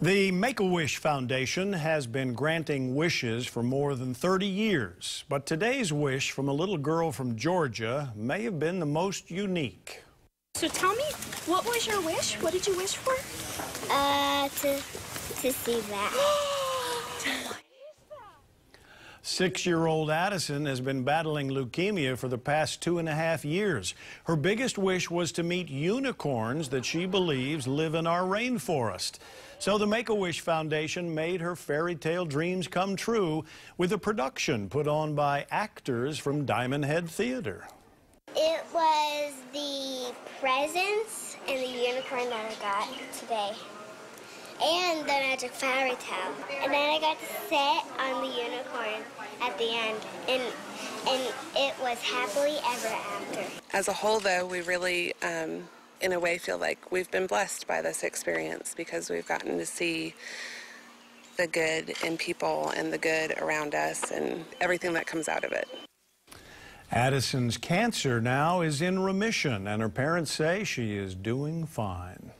The Make-A-Wish Foundation has been granting wishes for more than 30 years, but today's wish from a little girl from Georgia may have been the most unique. So tell me, what was your wish? What did you wish for? Uh, to, to see that. Six-year-old Addison has been battling leukemia for the past two and a half years. Her biggest wish was to meet unicorns that she believes live in our rainforest. So the Make-A-Wish Foundation made her fairy tale dreams come true with a production put on by actors from Diamond Head Theater. It was the presents and the unicorn that I got today. And the magic fairy tale. And then I got to sit on the unicorn at the end. And and it was happily ever after. As a whole, though, we really, um, in a way, feel like we've been blessed by this experience because we've gotten to see the good in people and the good around us and everything that comes out of it. Addison's cancer now is in remission, and her parents say she is doing fine.